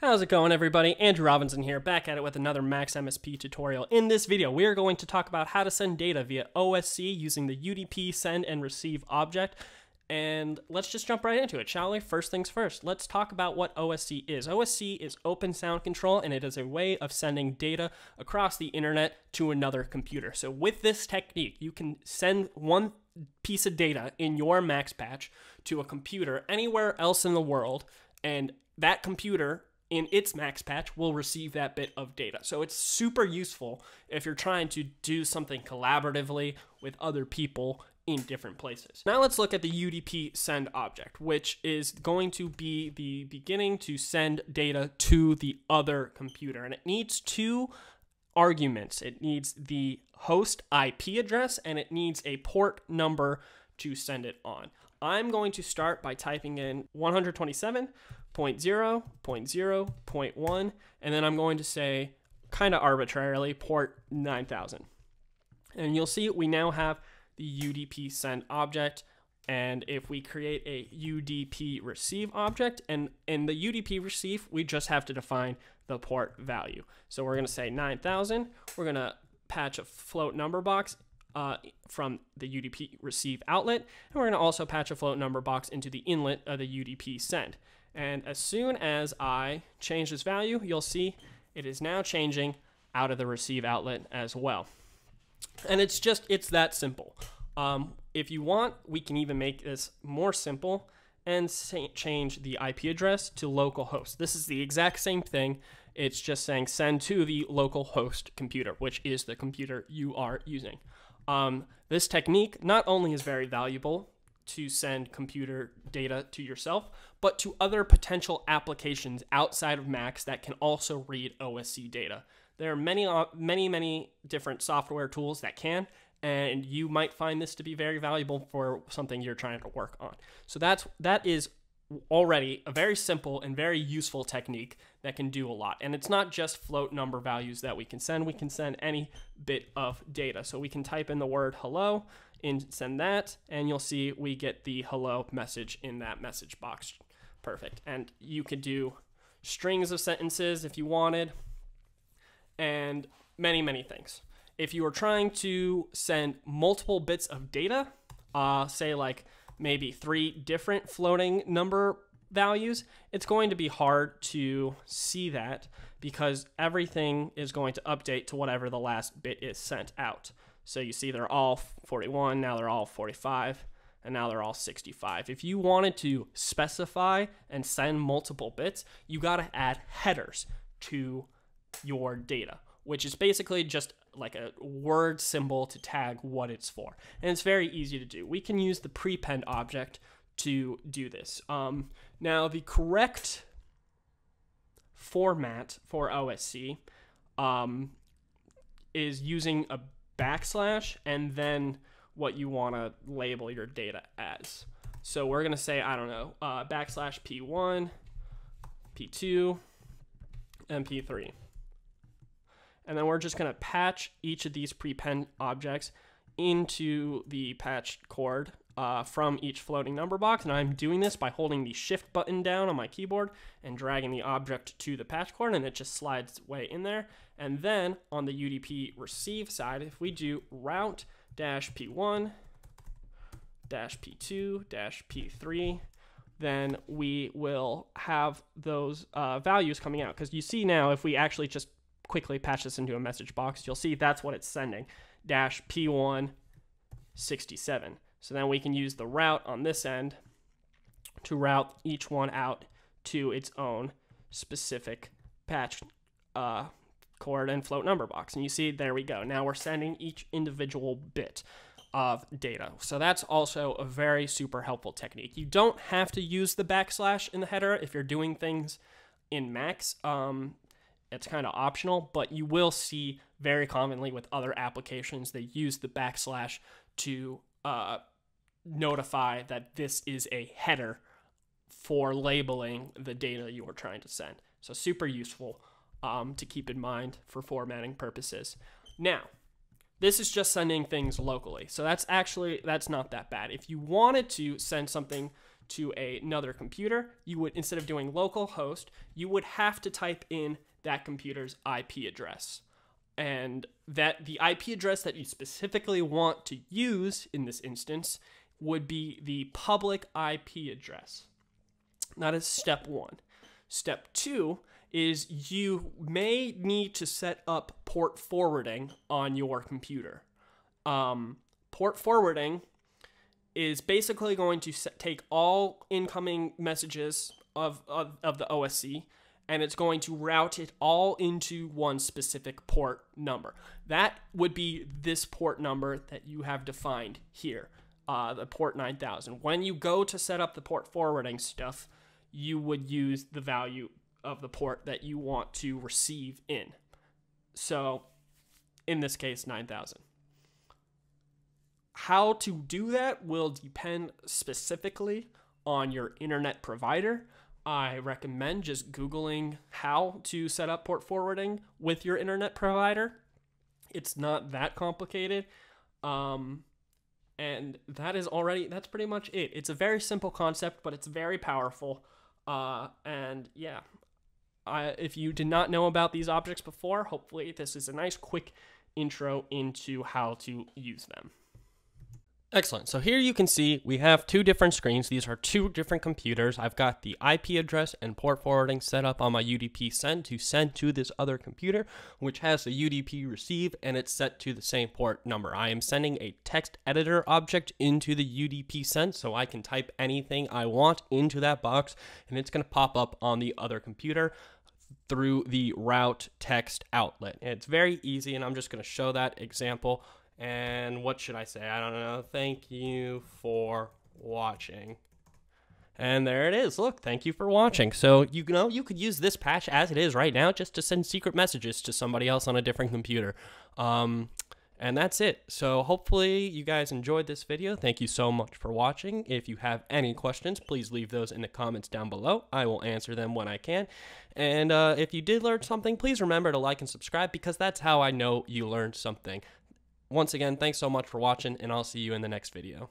How's it going everybody? Andrew Robinson here, back at it with another Max MSP tutorial. In this video, we are going to talk about how to send data via OSC using the UDP send and receive object. And let's just jump right into it, shall we? First things first, let's talk about what OSC is. OSC is Open Sound Control, and it is a way of sending data across the internet to another computer. So with this technique, you can send one piece of data in your Max patch to a computer anywhere else in the world, and that computer in its max patch will receive that bit of data. So it's super useful if you're trying to do something collaboratively with other people in different places. Now let's look at the UDP send object, which is going to be the beginning to send data to the other computer. And it needs two arguments. It needs the host IP address and it needs a port number to send it on. I'm going to start by typing in 127 0.0, 0.0, 0.1, and then I'm going to say kind of arbitrarily port 9000. And you'll see we now have the UDP send object. And if we create a UDP receive object, and in the UDP receive, we just have to define the port value. So we're going to say 9000. We're going to patch a float number box uh, from the UDP receive outlet. And we're going to also patch a float number box into the inlet of the UDP send. And as soon as I change this value, you'll see it is now changing out of the receive outlet as well. And it's just, it's that simple. Um, if you want, we can even make this more simple and change the IP address to localhost. This is the exact same thing. It's just saying send to the local host computer, which is the computer you are using. Um, this technique not only is very valuable to send computer data to yourself, but to other potential applications outside of Max that can also read OSC data. There are many, uh, many, many different software tools that can, and you might find this to be very valuable for something you're trying to work on. So that's that is already a very simple and very useful technique that can do a lot. And it's not just float number values that we can send. We can send any bit of data. So we can type in the word hello and send that, and you'll see we get the hello message in that message box. Perfect. And you could do strings of sentences if you wanted, and many, many things. If you are trying to send multiple bits of data, uh, say like maybe three different floating number values, it's going to be hard to see that because everything is going to update to whatever the last bit is sent out. So you see they're all 41, now they're all 45, and now they're all 65. If you wanted to specify and send multiple bits, you got to add headers to your data, which is basically just like a word symbol to tag what it's for. And it's very easy to do. We can use the prepend object to do this. Um, now, the correct format for OSC um, is using a backslash and then what you want to label your data as. So we're going to say, I don't know, uh, backslash P1, P2, and P3. And then we're just going to patch each of these prepend objects into the patch cord uh, from each floating number box. And I'm doing this by holding the shift button down on my keyboard and dragging the object to the patch cord and it just slides way in there. And then on the UDP receive side, if we do route dash P1 dash P2 dash P3, then we will have those uh, values coming out. Because you see now, if we actually just quickly patch this into a message box, you'll see that's what it's sending, dash P1 67. So then we can use the route on this end to route each one out to its own specific patch uh, cord and float number box. And you see, there we go. Now we're sending each individual bit of data. So that's also a very super helpful technique. You don't have to use the backslash in the header if you're doing things in Max. Um, it's kind of optional, but you will see very commonly with other applications they use the backslash to uh, notify that this is a header for labeling the data you are trying to send. So super useful um, to keep in mind for formatting purposes. Now, this is just sending things locally. So that's actually, that's not that bad. If you wanted to send something to a, another computer, you would instead of doing localhost, you would have to type in that computer's IP address. And that the IP address that you specifically want to use in this instance would be the public IP address. That is step one. Step two is you may need to set up port forwarding on your computer. Um, port forwarding is basically going to set, take all incoming messages of, of, of the OSC and it's going to route it all into one specific port number. That would be this port number that you have defined here, uh, the port 9000. When you go to set up the port forwarding stuff, you would use the value of the port that you want to receive in. So, in this case, 9000. How to do that will depend specifically on your internet provider. I recommend just Googling how to set up port forwarding with your internet provider. It's not that complicated. Um, and that is already, that's pretty much it. It's a very simple concept, but it's very powerful. Uh, and yeah, I, if you did not know about these objects before, hopefully this is a nice quick intro into how to use them. Excellent. So here you can see we have two different screens. These are two different computers. I've got the IP address and port forwarding set up on my UDP send to send to this other computer, which has the UDP receive and it's set to the same port number. I am sending a text editor object into the UDP send so I can type anything I want into that box and it's going to pop up on the other computer through the route text outlet. it's very easy and I'm just going to show that example and what should I say? I don't know. Thank you for watching. And there it is. Look, thank you for watching. So, you know, you could use this patch as it is right now just to send secret messages to somebody else on a different computer. Um, and that's it. So hopefully you guys enjoyed this video. Thank you so much for watching. If you have any questions, please leave those in the comments down below. I will answer them when I can. And uh, if you did learn something, please remember to like and subscribe because that's how I know you learned something. Once again, thanks so much for watching, and I'll see you in the next video.